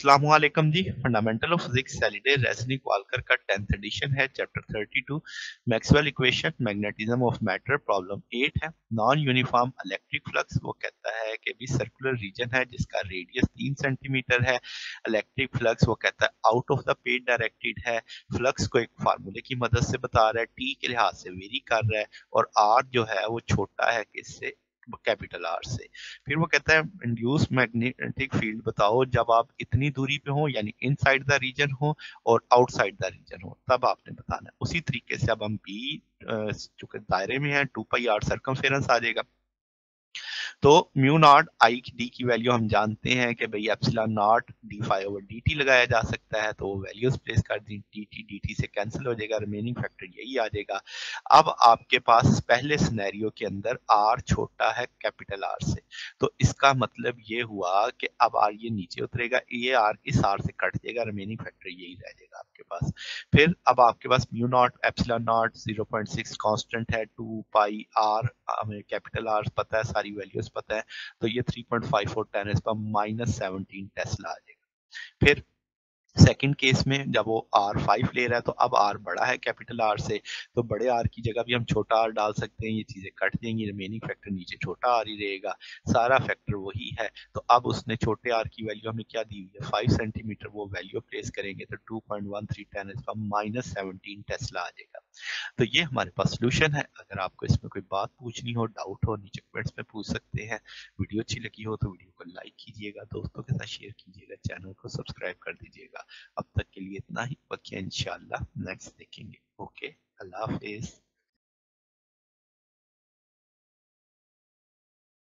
वालेकुम जी। Fundamental of physics Halliday Resnick Walker का 10th edition है chapter 32 Maxwell equation magnetism of matter problem 8 है। Non uniform electric flux वो कहता है कि भी सर्कुलर रीजन है, जिसका रेडियस 3 सेंटीमीटर है। इलेक्ट्रिक फ्लक्स वो कहता है out of the page directed है। फ्लक्स को एक फार्मूले की मदद से बता रहा है टी के लिहाज से वेरी कर रहा है। और आर जो है, वो छोटा है किससे कैपिटल आर से। फिर वो कहता है इंड्यूस मैग्नेटिक फ़ील्ड बताओ, जब आप इतनी दूरी पे हो, यानी इनसाइड द रीजन हो और आउटसाइड द रीजन हो, तब आपने बताना उसी तरीके से अब हम बी चूँकि दायरे में है टू पाई आर सर्कम आ जाएगा। तो म्यू नॉट आई डी की वैल्यू हम जानते हैं कि भाई epsilon naught D five over D T लगाया जा सकता है तो वो वैल्यूज़ प्लेस कर दी डी टी डी टी से कैंसिल हो जाएगा रिमेनिंग फैक्टर यही आ जाएगा। अब आपके पास पहले सिनेरियो के अंदर आर छोटा है कैपिटल आर से। तो इसका मतलब ये हुआ कि अब आर ये नीचे उतरेगा, ये आर इस आर से कट जाएगा रिमेनिंग फैक्टर यही रह जाएगा। पास। फिर अब आपके पास mu naught, epsilon naught, zero point six constant है, टू पाई आर, हमें कैपिटल आर पता है, सारी वैल्यूज़ पता है तो ये 3.54 टेन इस पर माइनस सेवनटीन टेस्ला आ जाएगा। फिर सेकंड केस में जब वो आर फाइव ले रहा है तो अब आर बड़ा है कैपिटल आर से तो बड़े आर की जगह भी हम छोटा आर डाल सकते हैं, ये चीज़ें कट देंगी रिमेनिंग फैक्टर नीचे छोटा आर ही रहेगा, सारा फैक्टर वही है। तो अब उसने छोटे आर की वैल्यू हमें क्या दी हुई है? फाइव सेंटीमीटर वो वैल्यू प्लेस करेंगे तो two point one three ten इसका माइनस सेवनटीन टेस्ला आ जाएगा। तो ये हमारे पास सोल्यूशन है। अगर आपको इसमें कोई बात पूछनी हो डाउट हो, नीचे कमेंट्स में पूछ सकते हैं। वीडियो अच्छी लगी हो तो वीडियो को लाइक कीजिएगा, दोस्तों के साथ शेयर कीजिएगा चैनल को सब्सक्राइब कर दीजिएगा। अब तक के लिए इतना ही। बाकी इनशाला नेक्स्ट देखेंगे। ओके अल्लाह हाफिज।